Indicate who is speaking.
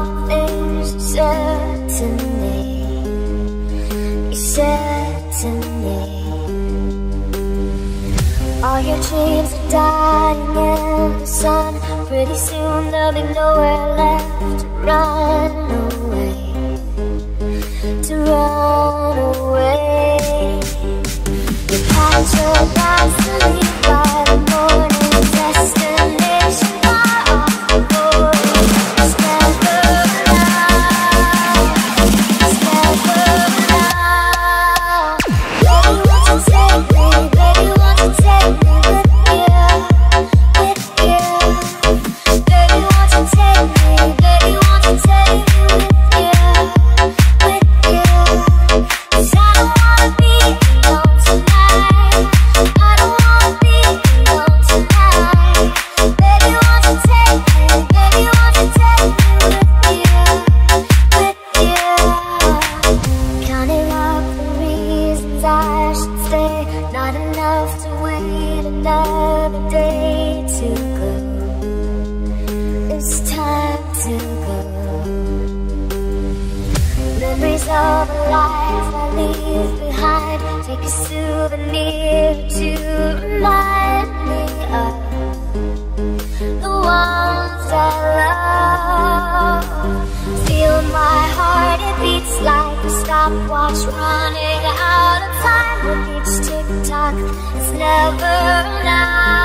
Speaker 1: red, thinking over all things you said to me. You said to me. All your dreams are dying in the sun. Pretty soon there'll be nowhere left to run away. To run away. Your bags Not enough to wait another day to go. It's time to go. Memories of a life I leave behind. Take a souvenir to remind stopwatch running out of time with each tick tock. It's never now.